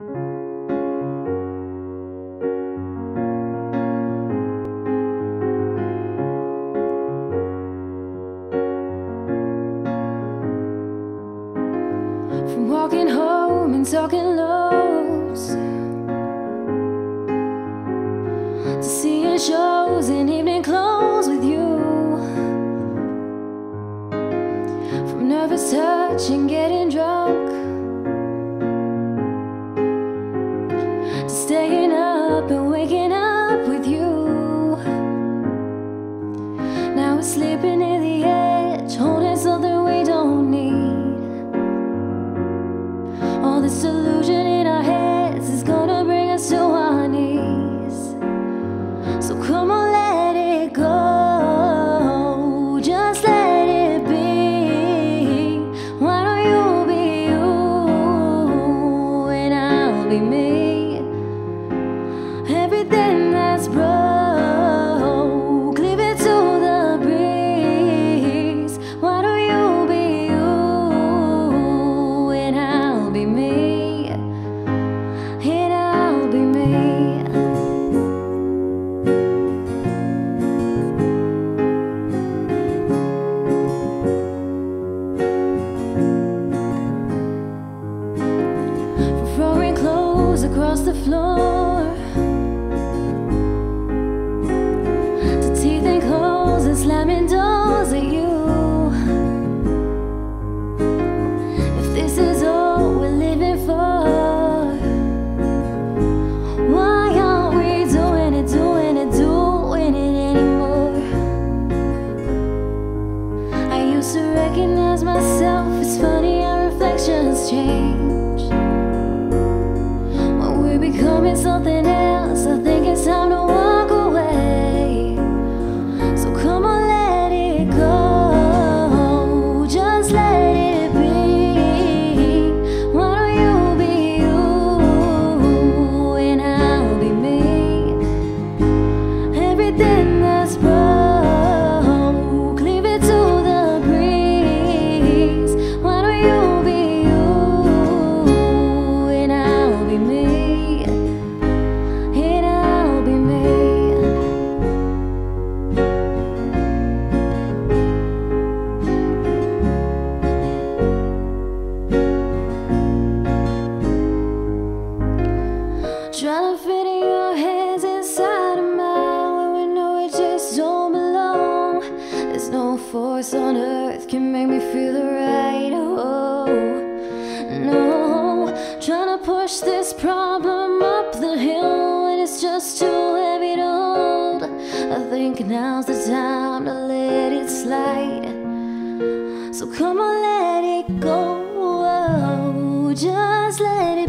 From walking home and talking lows to seeing shows in evening clothes with you. From nervous touch and getting drunk up and waking up with you. Now we're sleeping near the edge, holding something we don't need. All this illusion in our heads is gonna bring us to our knees. So come on, let it go. Just let it be. Why don't you be you and I'll be me? Across the floor to teeth and claws and slamming doors at you. If this is all we're living for, why aren't we doing it, doing it, doing it anymore? I used to recognize myself. It's funny how reflections change. Something else, I think it's time to Trying to fit in your hands inside of mine when we know we just don't belong. There's no force on earth can make me feel the right. Oh, no. Trying to push this problem up the hill and it's just too heavy to hold. I think now's the time to let it slide. So come on, let it go. Oh, just let it.